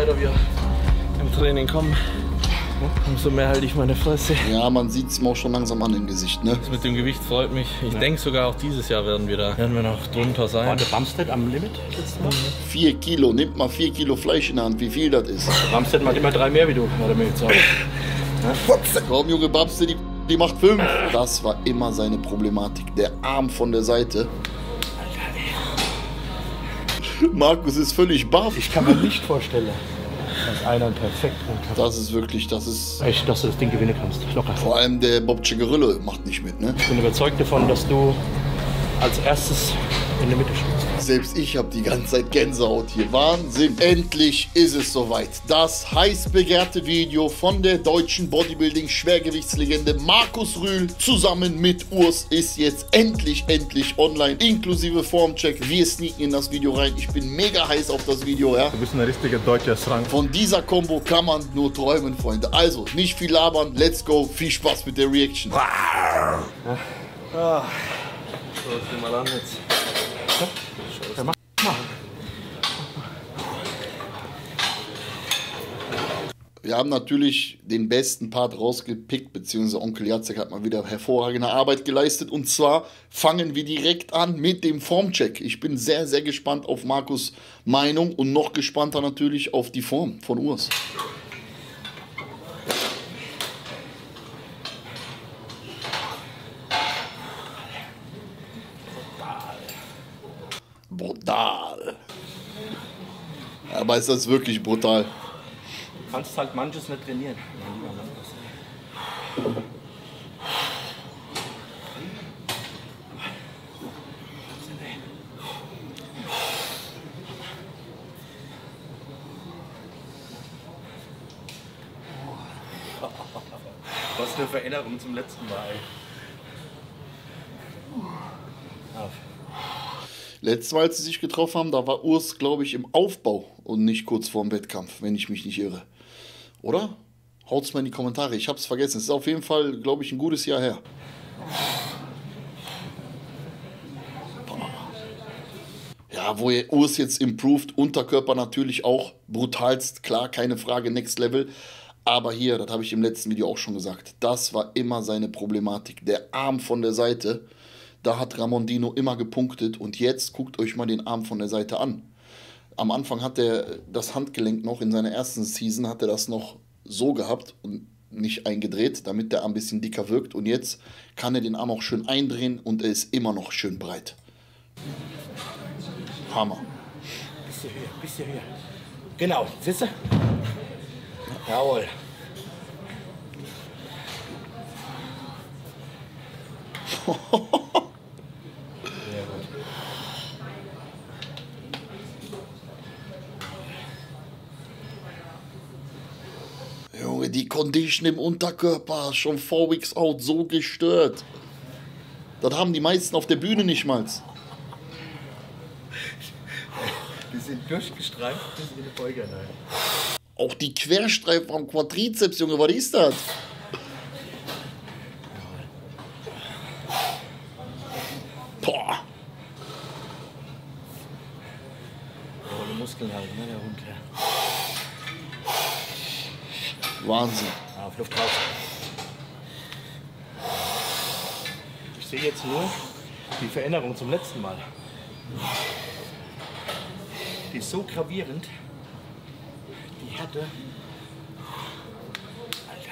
weiter wir im Training kommen, umso mehr halte ich meine Fresse. Ja, man sieht es mir auch schon langsam an im Gesicht, ne? Das mit dem Gewicht freut mich. Ich denke sogar auch dieses Jahr werden wir da werden wir noch drunter sein. War der Bumstead am Limit letztes Mal? Vier Kilo, nimmt mal vier Kilo Fleisch in der Hand, wie viel das ist. Bumstead macht immer drei mehr wie du, hat er mir gesagt. Komm, Junge Babste, die, die macht fünf. Das war immer seine Problematik. Der Arm von der Seite. Markus ist völlig baff. Ich kann mir nicht vorstellen, dass einer einen perfekten hat. Das ist wirklich, das ist. Echt, dass du das Ding gewinnen kannst. Locker. Vor allem der Bob Cigarillo macht nicht mit, ne? Ich bin überzeugt davon, dass du als erstes in der Mitte stehst. Selbst ich habe die ganze Zeit Gänsehaut hier. Wahnsinn. Endlich ist es soweit. Das heiß begehrte Video von der deutschen Bodybuilding-Schwergewichtslegende Markus Rühl zusammen mit Urs ist jetzt endlich, endlich online. Inklusive Formcheck. Wir sneaken in das Video rein. Ich bin mega heiß auf das Video, ja. Du bist ein richtiger deutscher Schrank. Von dieser Combo kann man nur träumen, Freunde. Also, nicht viel labern. Let's go. Viel Spaß mit der Reaction. So, ich mal an jetzt. Wir haben natürlich den besten Part rausgepickt, beziehungsweise Onkel Jacek hat mal wieder hervorragende Arbeit geleistet. Und zwar fangen wir direkt an mit dem Formcheck. Ich bin sehr, sehr gespannt auf Markus Meinung und noch gespannter natürlich auf die Form von Urs. Brutal. Aber ist das wirklich brutal? Du kannst halt manches nicht trainieren. Was eine Veränderung zum letzten Mal. Auf. Letztes Mal, als sie sich getroffen haben, da war Urs, glaube ich, im Aufbau und nicht kurz vorm Wettkampf, wenn ich mich nicht irre. Oder? Haut's mal in die Kommentare. Ich hab's vergessen. Es ist auf jeden Fall, glaube ich, ein gutes Jahr her. Ja, wo ihr Urs jetzt improved, Unterkörper natürlich auch brutalst, klar, keine Frage, next level. Aber hier, das habe ich im letzten Video auch schon gesagt, das war immer seine Problematik. Der Arm von der Seite, da hat Ramondino immer gepunktet und jetzt guckt euch mal den Arm von der Seite an. Am Anfang hat er das Handgelenk noch, in seiner ersten Season hat er das noch so gehabt und nicht eingedreht, damit der Arm ein bisschen dicker wirkt. Und jetzt kann er den Arm auch schön eindrehen und er ist immer noch schön breit. Hammer. Bisschen höher, bisschen höher. Genau, siehst du? Jawohl. Sehr gut. Junge, die Condition im Unterkörper, schon four weeks out, so gestört. Das haben die meisten auf der Bühne nicht mal. Die sind durchgestreift bis in die Beuge hinein. Auch die Querstreifen am Quadrizeps, Junge, was ist das? Boah. Volle Muskeln halt, ne, der Hund. Ja. Wahnsinn. Ah, auf Luft raus. Ich sehe jetzt nur die Veränderung zum letzten Mal. Die ist so gravierend. Die Härte. Alter,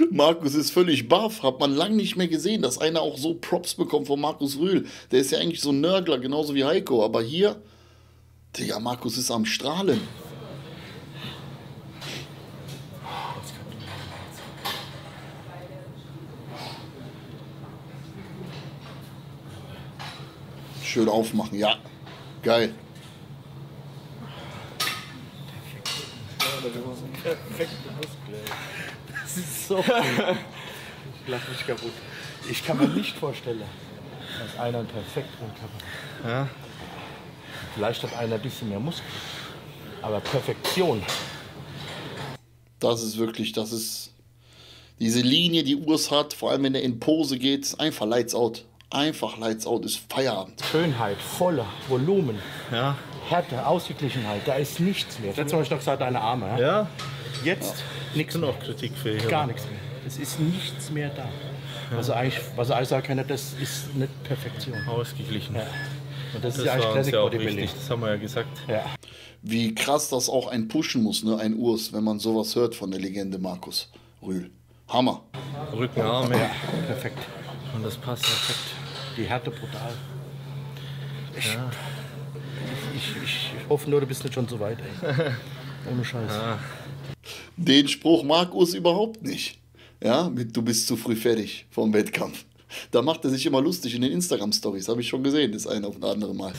ey. Markus ist völlig baff. Hat man lange nicht mehr gesehen, dass einer auch so Props bekommt von Markus Rühl. Der ist ja eigentlich so ein Nörgler, genauso wie Heiko. Aber hier, Digga, Markus ist am Strahlen. Schön aufmachen, ja. Geil. Das ist so. Ich lach mich kaputt. Ich kann mir nicht vorstellen, dass einer einen perfekten Körper hat. Ja. Vielleicht hat einer ein bisschen mehr Muskeln. Aber Perfektion. Das ist wirklich, das ist diese Linie, die Urs hat, vor allem wenn er in Pose geht, ist einfach Lights Out. Einfach Lights Out ist Feierabend. Schönheit, voller Volumen. Ja. Härte, Ausgeglichenheit, da ist nichts mehr. Letztes Mal habe ich noch gesagt, deine Arme. Ja? Ja, Jetzt nichts sind auch kritikfähig. Gar nichts mehr. Es ist nichts mehr da. Was er eigentlich, was er eigentlich sagen kann, das ist nicht Perfektion. Ausgeglichen. Und das, Das ist eigentlich war uns Classic ja auch Bodybuilding. das haben wir ja gesagt. Ja. Wie krass das auch ein pushen muss, ne? ein Urs, wenn man sowas hört von der Legende Markus Rühl. Hammer. Rücken, Arme Perfekt. und das passt perfekt. Die Härte brutal. Ich, ich, ich hoffe nur, du bist nicht schon so weit. Ey. Ohne Scheiß. Den Spruch mag Urs überhaupt nicht. Ja, mit du bist zu früh fertig vom Wettkampf. Da macht er sich immer lustig in den Instagram-Stories, habe ich schon gesehen, das eine auf das andere Mal.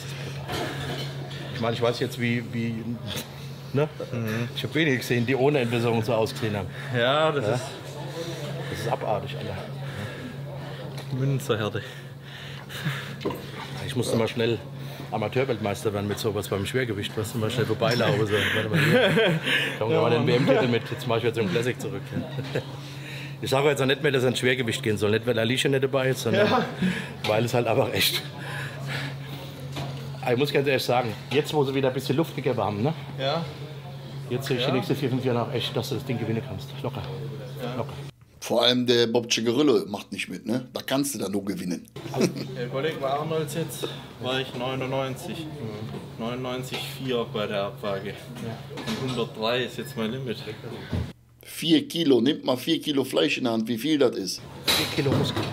Ich meine, ich weiß jetzt, wie. wie ne? Ich habe wenige gesehen, die ohne Entwässerung so ausgesehen haben. Ja, das Das ist abartig, Alter. ist Münzerhärte. Ich musste mal schnell Amateurweltmeister werden mit sowas beim Schwergewicht, was mal schnell vorbeilaufen. So. Warte mal hier. Komm ja, mal den WM-Titel mit. Jetzt mache ich jetzt im Classic zurück. Ich sage jetzt auch nicht mehr, dass er ins Schwergewicht gehen soll. Nicht, weil Alicia nicht dabei ist, sondern weil es halt einfach echt. Ich muss ganz ehrlich sagen, jetzt wo sie wieder ein bisschen Luft gegeben haben, ne? Ja. jetzt sehe ich die nächsten vier, fünf Jahre noch echt, dass du das Ding gewinnen kannst. Locker. Locker. Vor allem der Bob Cigarillo macht nicht mit, ne? Da kannst du dann nur gewinnen. Ja, Überleg mal, Arnolds jetzt war ich 99. 99,4 bei der Abwaage. Und 103 ist jetzt mein Limit. Vier Kilo, nimmt mal vier Kilo Fleisch in der Hand, wie viel das ist. Vier Kilo Muskel.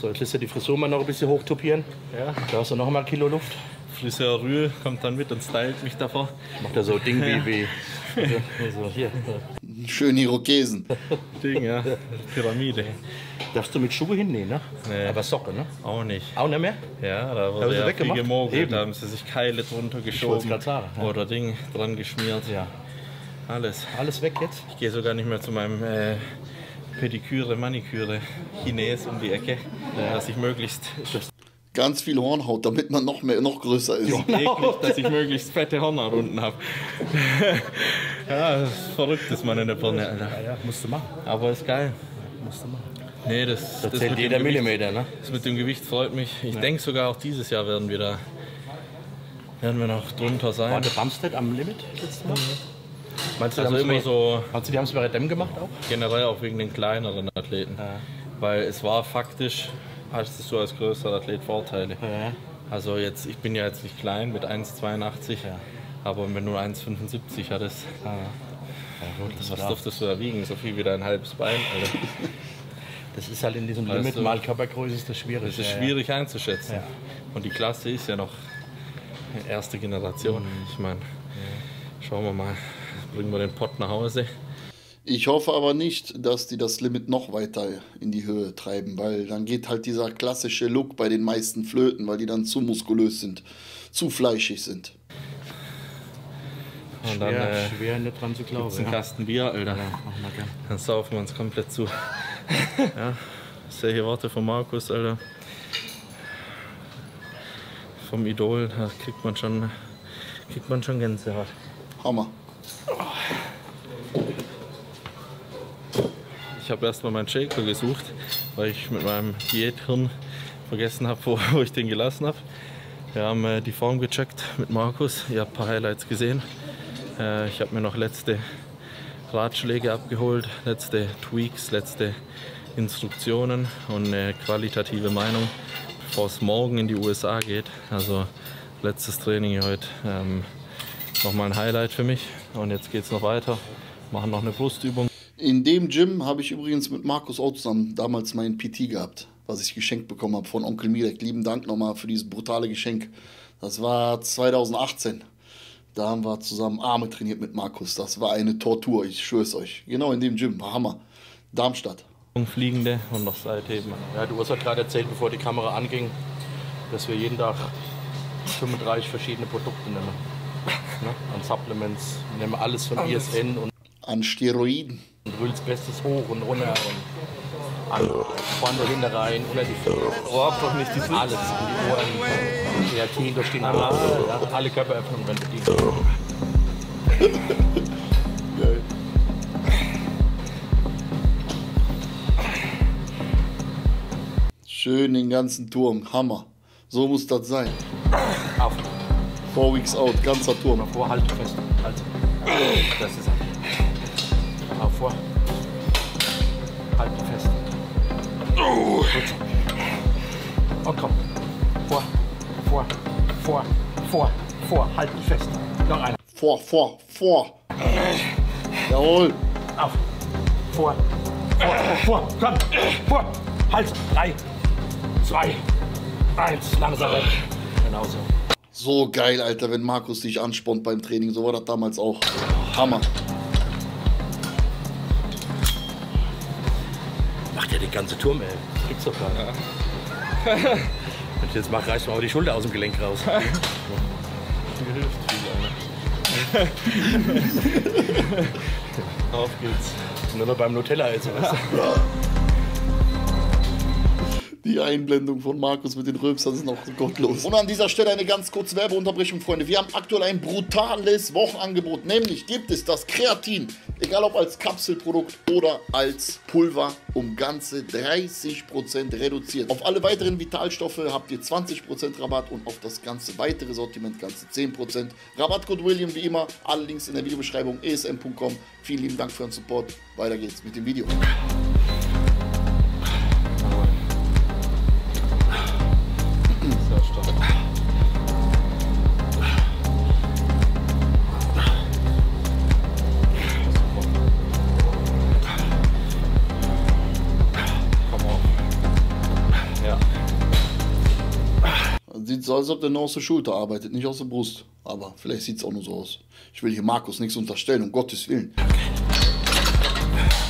So, jetzt lässt du die Frisur mal noch ein bisschen hochtopieren. Ja. Da hast du noch mal ein Kilo Luft. Friseur Rühl kommt dann mit und stylt mich davor. Macht er so Ding wie, wie also, also hier. Schön Irokesen. Ding, ja. Pyramide. Darfst du mit Schuhe hinnehmen, ne? Nee. Aber Socke, ne? Auch nicht. Auch nicht mehr? Ja, da wurde sie ja viel weggemacht? gemogelt. Eben. Da haben sie sich Keile drunter geschoben. sagen, ja. Oder Ding dran geschmiert. Ja. Alles. Alles weg jetzt? Ich gehe sogar nicht mehr zu meinem äh, Pediküre, Maniküre Chines um die Ecke, dass ich möglichst Ganz viel Hornhaut, damit man noch, mehr, noch größer ist. eklig, dass ich möglichst fette Hornhaut unten habe. ja, das ist verrückt, das man in der Birne, Alter. Ja, ja, musst du machen. Aber ist geil. Musst du machen. Nee, das, Da das, zählt mit jeder dem Gewicht, Millimeter, ne? das mit dem Gewicht freut mich. Ich denke sogar auch dieses Jahr werden wir da werden wir noch drunter War sein. der Bumstead am Limit letztes Mal? Meinst du, Also immer so Meinst du, die haben es bei Redem gemacht auch? generell auch wegen den kleineren Athleten. Weil es war faktisch, hattest du als größerer Athlet Vorteile. Ja. Also jetzt, ich bin ja jetzt nicht klein mit 1,82, aber wenn du 1,75 hattest, Ja, gut, was klar. durftest du da wiegen? So viel wie dein halbes Bein. Alter. das ist halt in diesem Weißt Limit du, mal Körpergröße ist das schwierig. Das ist Ja, schwierig einzuschätzen. Ja. Und die Klasse ist ja noch erste Generation. Mhm. Ich meine, schauen wir mal, bringen wir den Pott nach Hause. Ich hoffe aber nicht, dass die das Limit noch weiter in die Höhe treiben, weil dann geht halt dieser klassische Look bei den meisten Flöten, weil die dann zu muskulös sind, zu fleischig sind. Und dann Schwer, äh, schwer nicht dran zu glauben. einen Ja. Kasten Bier, Alter. Ja, machen wir gern. Dann saufen wir uns komplett zu. ja, solche Worte von Markus, Alter. Vom Idol, da kriegt man schon, kriegt man schon Gänsehaut. Hammer. Ich habe erstmal meinen Shaker gesucht, weil ich mit meinem Diäthirn vergessen habe, wo, wo ich den gelassen habe. Wir haben äh, die Form gecheckt mit Markus. Ihr habt ein paar Highlights gesehen. Äh, ich habe mir noch letzte Ratschläge abgeholt, letzte Tweaks, letzte Instruktionen und eine qualitative Meinung, bevor es morgen in die USA geht. Also letztes Training hier heute. Ähm, Nochmal ein Highlight für mich. Und jetzt geht es noch weiter. Machen noch eine Brustübung. In dem Gym habe ich übrigens mit Markus auch zusammen damals mein PT gehabt, was ich geschenkt bekommen habe von Onkel Mirek. Lieben Dank nochmal für dieses brutale Geschenk. Das war 2018. Da haben wir zusammen Arme trainiert mit Markus. Das war eine Tortur, ich schwör's euch. Genau in dem Gym, war Hammer. Darmstadt. Fliegende und noch Seitheben. Ja, du hast ja gerade erzählt, bevor die Kamera anging, dass wir jeden Tag 35 verschiedene Produkte nehmen. ne? An Supplements. Wir nehmen alles von ISN und An Steroiden. Rühls Bestes hoch und runter und an vorne und hinten rein, unter die Füße. Oh, doch nicht die Alles, die Ohren, Kreatin durch die Nase, ja, alle Körperöffnungen werden bedient. Geil. Schön den ganzen Turm. Hammer. So muss das sein. Auf. Four weeks out, ganzer Turm. Vor, halt fest. Halt. Das ist Und komm. Vor, vor, vor, vor, vor. Halt dich fest. Noch einer. Vor, vor, vor. Jawohl. Auf. Vor. Vor. Vor. Komm. Vor. Halt. Drei. Zwei. Eins. Langsam weg. Genauso. So geil, Alter, wenn Markus dich anspornt beim Training. So war das damals auch. Hammer. Ganze Turm, ey. Das gibt's doch gar nicht. Wenn ich jetzt mache, reißt mir aber die Schulter aus dem Gelenk raus. Auf geht's. Nur noch beim Nutella was. Die Einblendung von Markus mit den Röpsern ist noch gottlos. Und an dieser Stelle eine ganz kurze Werbeunterbrechung, Freunde. Wir haben aktuell ein brutales Wochenangebot. Nämlich gibt es das Kreatin, egal ob als Kapselprodukt oder als Pulver, um ganze 30% reduziert. Auf alle weiteren Vitalstoffe habt ihr 20% Rabatt und auf das ganze weitere Sortiment ganze 10%. Rabattcode William wie immer. Alle Links in der Videobeschreibung esm.com. Vielen lieben Dank für euren Support. Weiter geht's mit dem Video. Ob der nur aus der Schulter arbeitet, nicht aus der Brust. Aber vielleicht sieht es auch nur so aus. Ich will hier Markus nichts unterstellen, um Gottes Willen. Ja.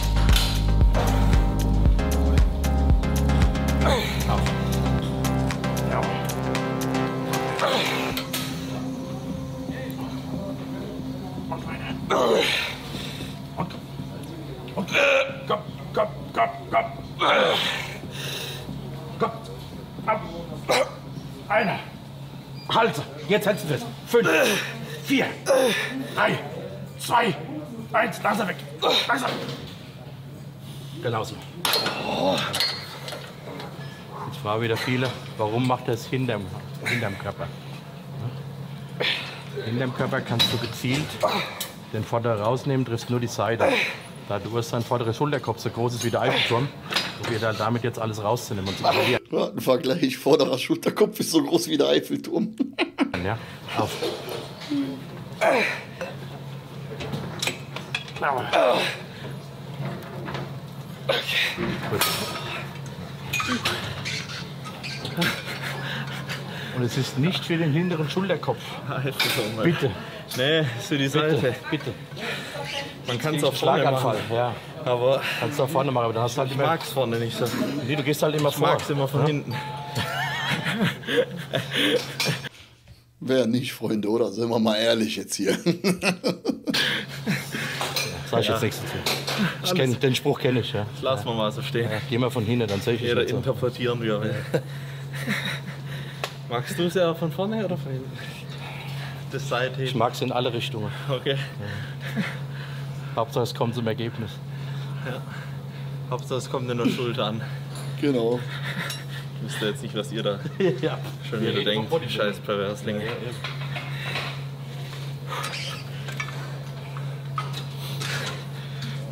Jetzt hältst du fest. Fünf. Vier. Drei. Zwei. Eins. Langsam weg. Langsam. Genauso. Jetzt fragen wieder viele, warum macht er es hinterm, hinterm Körper? Hinterm Körper kannst du gezielt den Vorder rausnehmen, triffst nur die Seite. Da du hast dein vorderer Schulterkopf so groß ist wie der Eiffelturm, probiert er damit jetzt alles rauszunehmen und zu probieren. Ja, ein Vergleich, vorderer Schulterkopf ist so groß wie der Eiffelturm. Ja, auf. Gut. Und es ist nicht für den hinteren Schulterkopf. Bitte, Nee, ist für die Seite. bitte, bitte. Man kann es auch vorne Schlaganfall, machen. ja. Aber Kannst du da vorne machen, aber dann hast du halt ich immer. mag es vorne nicht so. Nee, du gehst halt immer Ich vor. mag es immer von hinten. Wer nicht, Freunde, oder? Sind wir mal ehrlich jetzt hier. Sag ich jetzt nichts dazu. Ich kenn, den Spruch kenne ich, ja. Das lassen wir mal so stehen. ja. Geh mal von hinten, dann sehe ich es Jeder interpretieren, wie er will. Magst du es eher von vorne oder von hinten? Das Ich Seitheben. mag es in alle Richtungen. Okay. Hauptsache es kommt zum Ergebnis. Hauptsache es kommt in der Schulter an. genau. Ich wüsste jetzt nicht, was ihr da ja. schon wieder denkt. Scheiß Perverslinge.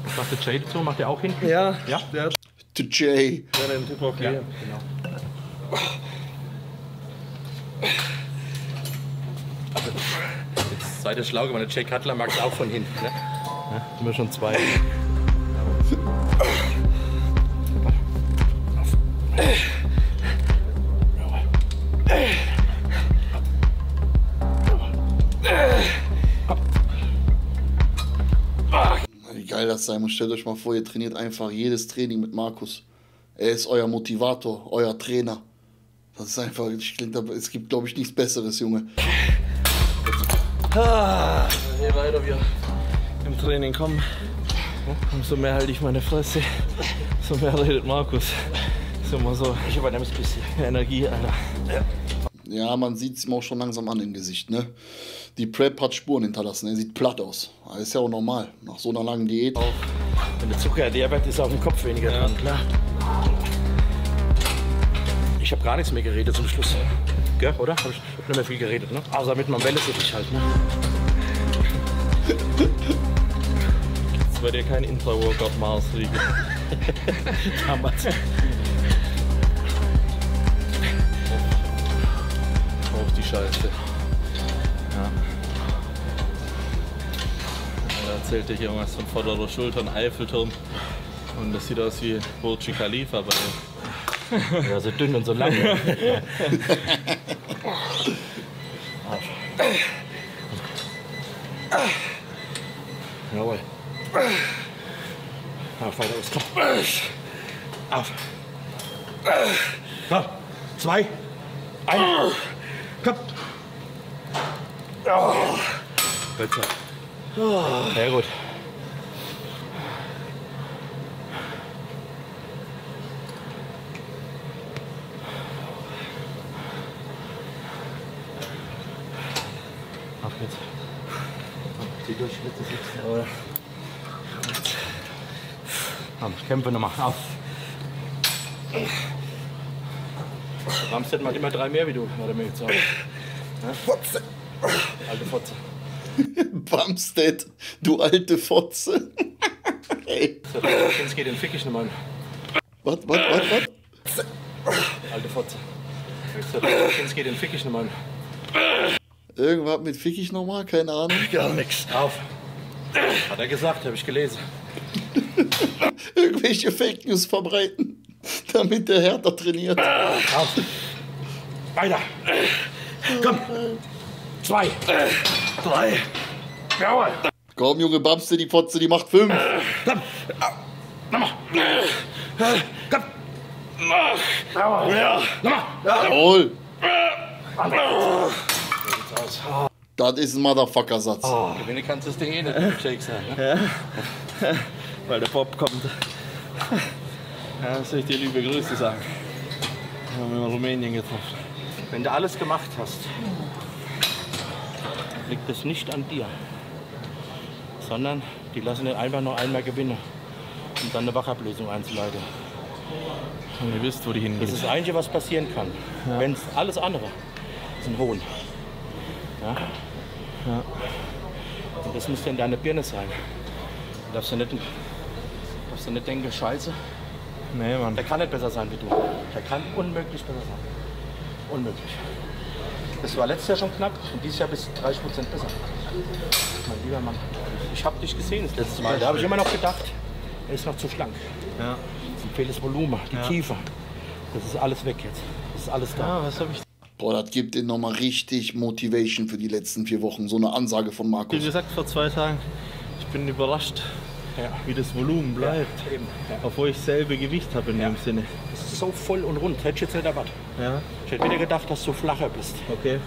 Was macht der Jay dazu? Macht der auch hinten? Ja, Ja? der hat To Jay. der hat den Tipp okay. genau. Also, jetzt seid ihr schlau geworden. Der Jay Cutler mag es auch von hinten. Ne? Ja, sind wir schon zwei. Sein muss. Stellt euch mal vor, ihr trainiert einfach jedes Training mit Markus. Er ist euer Motivator, euer Trainer. Das ist einfach, ich klingt, aber es gibt, glaube ich, nichts Besseres, Junge. Ah, je weiter wir im Training kommen, umso mehr halte ich meine Fresse, so mehr redet Markus. Ist immer so Ich übernehme es ein bisschen. Energie, Alter. Ja, man sieht es ihm auch schon langsam an im Gesicht, ne? Die Prep hat Spuren hinterlassen, er sieht platt aus. Aber ist ja auch normal, nach so einer langen Diät. Wenn der Zuckerdiabetes ist auf dem Kopf weniger dran, klar. Ich habe gar nichts mehr geredet zum Schluss. Gell, oder? Hab ich hab nicht mehr viel geredet, ne? Außer mit meinem Wellesittich halt, ne? Ist bei dir kein Intra-Workout Mars liegen. Damals. Auf die Scheiße. Ja. Da erzählt dir irgendwas von vorderer Schulter, ein Eiffelturm. Und das sieht aus wie Burj Khalifa bei dir. Ja, so dünn und so lang. Jawohl. Auf, weiter aus. Komm. Auf. Komm. Zwei. Ein. Komm. Besser. Sehr gut. Auf geht's. Zieh durch, letzte Sitz. Jawohl. Komm, kämpfe nochmal. Auf. Ramstedt macht immer drei mehr wie du, hat er mir gesagt. Fotze. Alte Fotze. Bumstead, du alte Fotze. hey. Jetzt geht den fick ich nochmal. Was, was, was, was? Alte Fotze. Jetzt geht den fick ich nochmal. Irgendwas mit Fick ich nochmal? Keine Ahnung. Gar nichts. Auf. Hat er gesagt, habe ich gelesen. Irgendwelche Fake News verbreiten, damit der härter trainiert. Auf. Weiter. Komm. Zwei. Drei. Jawohl. Komm, Junge Bumstead, die Fotze, die macht fünf. Komm. Nochmal. Komm. Jawohl. Ja. Nochmal. Ja. Jawohl. Das ist ein Motherfucker-Satz. Gewinne kannst du das Ding eh nicht mit Shakes sein. Ne? Weil der Bob kommt. Ja, soll ich dir liebe Grüße sagen. Wir haben in Rumänien getroffen. Wenn du alles gemacht hast, liegt es nicht an dir, sondern die lassen den einfach nur einmal gewinnen, um dann eine Wachablösung einzuleiten. Und ihr wisst, wo die Das hingehen. ist das Einzige, was passieren kann. Wenn es alles andere ist ein Hohn. Ja? Und das muss ja in deiner Birne sein. Du darfst ja nicht, darfst ja nicht denken, scheiße, Nee, Mann. der kann nicht besser sein wie du. Der kann unmöglich besser sein. Unmöglich. Das war letztes Jahr schon knapp und dieses Jahr bist du 30 Prozent besser. Mein lieber Mann, ich habe dich gesehen das letzte Mal. Da habe ich immer noch gedacht, er ist noch zu schlank. Ja. Ihm fehlt das Volumen, die Ja. Tiefe. Das ist alles weg jetzt. Das ist alles da. Ah, was habe ich Boah, das gibt dir nochmal richtig Motivation für die letzten vier Wochen. So eine Ansage von Markus. gesagt vor zwei Tagen? Ich bin überrascht, Ja. Wie das Volumen bleibt. Obwohl ich selbe Gewicht habe in dem Sinne. Das ist so voll und rund. Hätte ich jetzt nicht erwartet. Ja, Ich hätte wieder gedacht, dass du flacher bist. okay.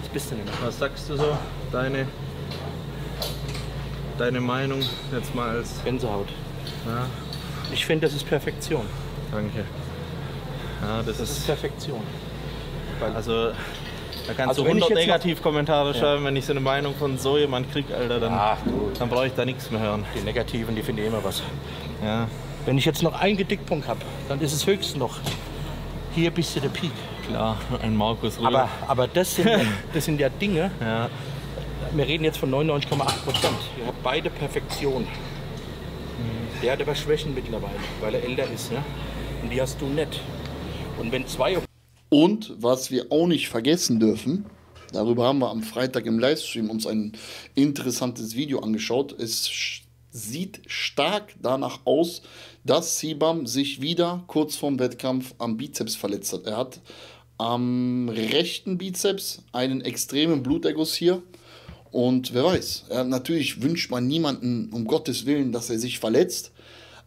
Das bist du nicht mehr. Was sagst du so? Deine, deine Meinung jetzt mal als. Gänsehaut. Ja, Ich finde, das ist Perfektion. danke. Ja, das, Das ist ist. Perfektion. Also, da kannst Also du wenn ich 100 jetzt noch- Negativkommentare schreiben, wenn ich so eine Meinung von so jemand kriege, Alter, dann, Ach dann brauche ich da nichts mehr hören. Die Negativen, die finde ich immer was. Ja, Wenn ich jetzt noch einen Gedickpunkt habe, dann ist es höchstens noch. Hier bist du der Peak. klar, ein Markus Rühl. Aber, aber das, sind, das sind ja Dinge, ja, wir reden jetzt von 99,8 Prozent. Ihr habt beide Perfektion. Der hat aber Schwächen mittlerweile, weil er älter ist. Ne? Und die hast du nicht. Und wenn zwei Und was wir auch nicht vergessen dürfen, darüber haben wir am Freitag im Livestream uns ein interessantes Video angeschaut. Es sieht stark danach aus, dass Sibam sich wieder kurz vorm Wettkampf am Bizeps verletzt hat. Er hat am rechten Bizeps einen extremen Bluterguss hier. Und wer weiß, ja, natürlich wünscht man niemanden, um Gottes Willen, dass er sich verletzt.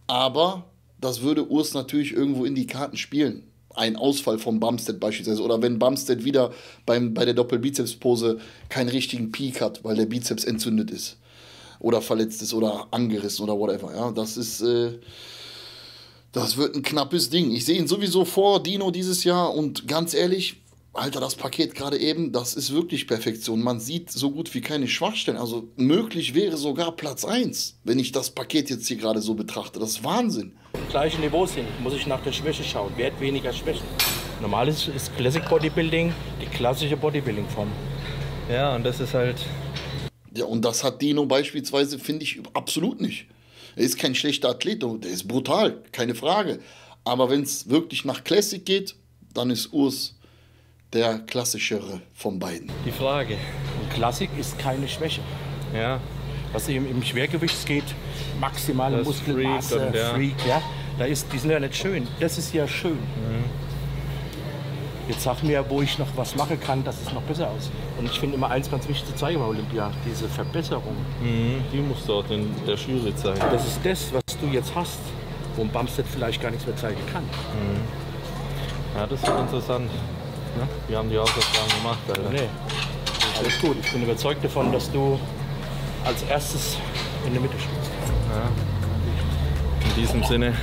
Aber das würde Urs natürlich irgendwo in die Karten spielen. Ein Ausfall von Bumstead beispielsweise. Oder wenn Bumstead wieder beim, bei der Doppelbizeps-Pose keinen richtigen Peak hat, weil der Bizeps entzündet ist. Oder verletzt ist oder angerissen oder whatever. Ja, das ist. Äh, das wird ein knappes Ding. Ich sehe ihn sowieso vor Dino dieses Jahr und ganz ehrlich, Alter, das Paket gerade eben, das ist wirklich Perfektion. Man sieht so gut wie keine Schwachstellen. Also möglich wäre sogar Platz 1, wenn ich das Paket jetzt hier gerade so betrachte. Das ist Wahnsinn. gleiche Niveau sind, muss ich nach der Schwäche schauen. Wer hat weniger Schwächen? Normal ist, ist Classic Bodybuilding die klassische Bodybuilding-Form. Ja, und das ist halt. Ja, und das hat Dino beispielsweise, finde ich, absolut nicht. Er ist kein schlechter Athlet, der ist brutal, keine Frage. Aber wenn es wirklich nach Classic geht, dann ist Urs der klassischere von beiden. Die Frage. Und Klassik ist keine Schwäche. Ja. Was eben im Schwergewicht geht, maximale Das Muskelmasse, Freak und ja. Freak, ja. Da ist, die sind ja nicht schön. Das ist ja schön. Mhm. Jetzt sag mir, wo ich noch was machen kann, dass es noch besser aussieht. Und ich finde immer eins ganz wichtig zu zeigen bei Olympia, diese Verbesserung. Mhm. Die musst du auch in der Jury zeigen. Das ist das, was du jetzt hast, wo ein Bumstead vielleicht gar nichts mehr zeigen kann. Ja, das wird interessant. Ne? Wir haben die Hausaufgaben gemacht, Alter. Nee. Alles gut. Ich bin überzeugt davon, dass du als erstes in der Mitte stehst. In diesem Sinne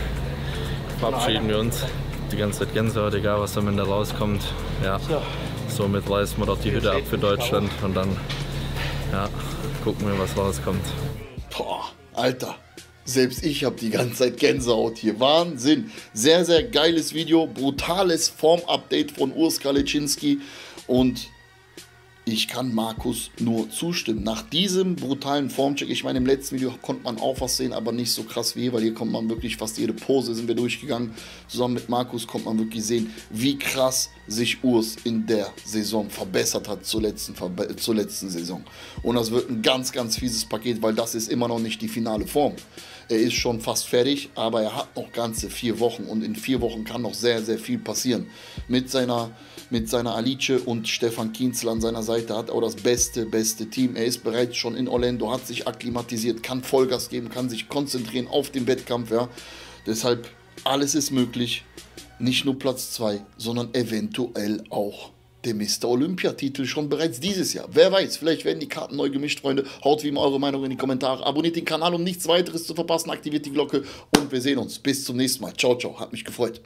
verabschieden wir uns. Die ganze Zeit Gänsehaut, egal was am Ende rauskommt. Ja, So. somit reißen wir doch die Hütte ab für Deutschland und dann ja, gucken wir, was rauskommt. Boah, Alter. Selbst ich habe die ganze Zeit Gänsehaut hier. Wahnsinn. Sehr, sehr geiles Video. Brutales Formupdate von Urs Kaliczynski. Und ich kann Markus nur zustimmen. Nach diesem brutalen Formcheck, ich meine, im letzten Video konnte man auch was sehen, aber nicht so krass wie hier, weil hier kommt man wirklich fast jede Pose sind wir durchgegangen. Zusammen mit Markus konnte man wirklich sehen, wie krass sich Urs in der Saison verbessert hat zur letzten, zur letzten Saison. Und das wird ein ganz, ganz fieses Paket, weil das ist immer noch nicht die finale Form. Er ist schon fast fertig, aber er hat noch ganze vier Wochen und in vier Wochen kann noch sehr, sehr viel passieren. Mit seiner, mit seiner Alice und Stefan Kienzel an seiner Seite hat er auch das beste, beste Team. Er ist bereits schon in Orlando, hat sich akklimatisiert, kann Vollgas geben, kann sich konzentrieren auf den Wettkampf. Ja. Deshalb, alles ist möglich. Nicht nur Platz 2, sondern eventuell auch der Mr. Olympiatitel schon bereits dieses Jahr. Wer weiß, vielleicht werden die Karten neu gemischt, Freunde. Haut wie immer eure Meinung in die Kommentare. Abonniert den Kanal, um nichts weiteres zu verpassen. Aktiviert die Glocke und wir sehen uns. Bis zum nächsten Mal. Ciao, ciao. Hat mich gefreut.